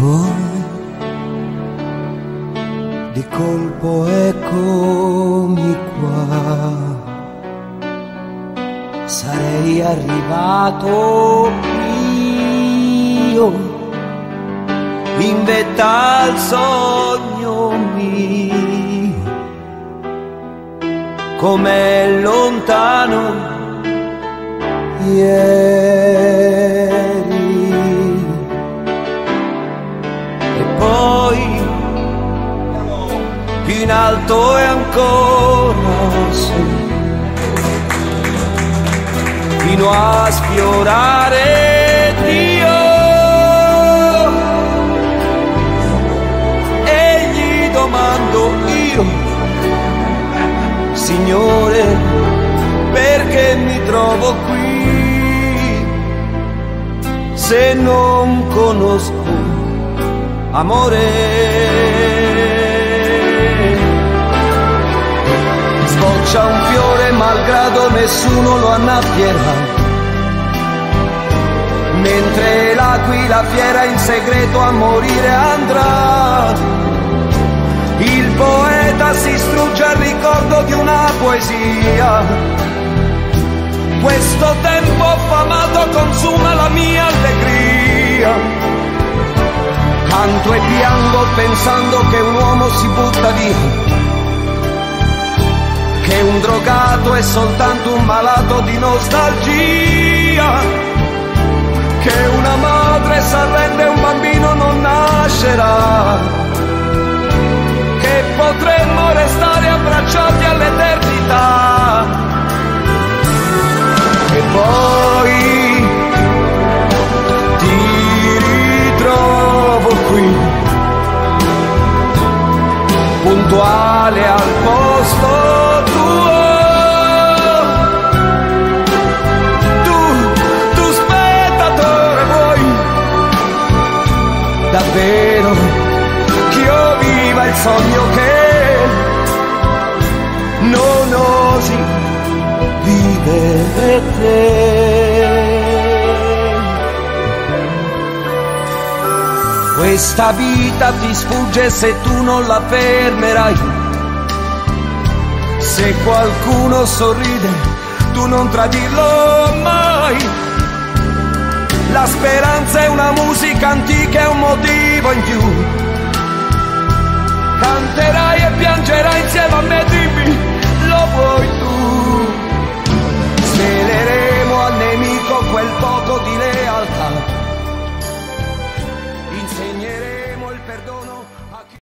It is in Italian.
Poi di colpo eccomi qua, sarei arrivato io in vetta al sogno mio, com'è lontano. Yeah. In alto e ancora su, fino a sfiorare Dio. E gli domando io, Signore, perché mi trovo qui se non conosco amore? Malgrado nessuno lo annabbierà. Mentre l'aquila fiera in segreto a morire andrà. Il poeta si strugge al ricordo di una poesia. Questo tempo affamato consuma la mia allegria. Canto e piango pensando che un uomo si butta via che un drogato è soltanto un malato di nostalgia, che una madre s'arrende e un bambino non nascerà, che potremmo restare abbracciati all'eternità. E poi ti ritrovo qui, puntuale al davvero che io viva il sogno che non osi vivere te. Questa vita ti sfugge se tu non la fermerai. Se qualcuno sorride, tu non tradirlo mai. La speranza è una musica antica,